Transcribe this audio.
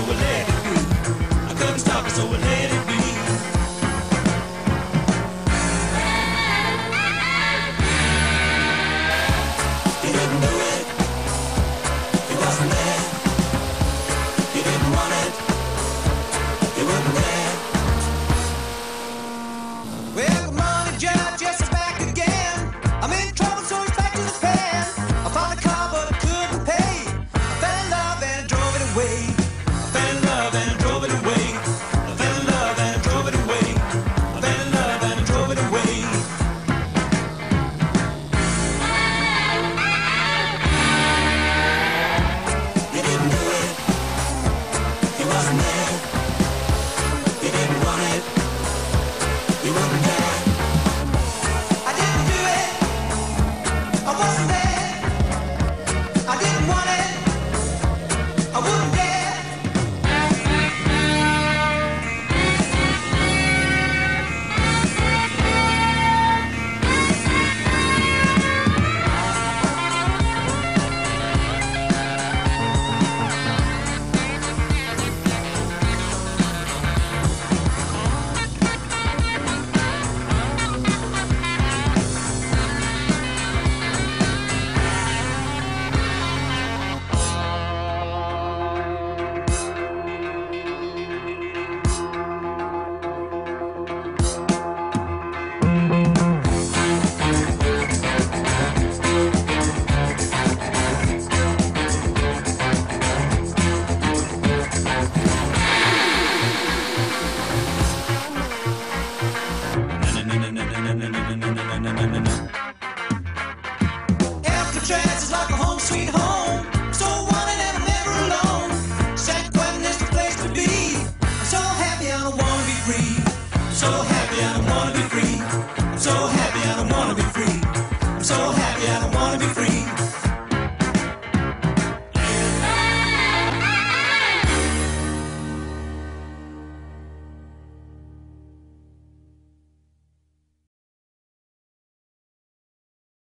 let it. I couldn't stop it, so I let it Is like a home sweet home. So and I'm never alone. San Quentin is the place to be. I'm so happy I don't wanna be free. So happy I don't wanna be free. So happy I don't wanna be free. I'm so happy I don't wanna be free.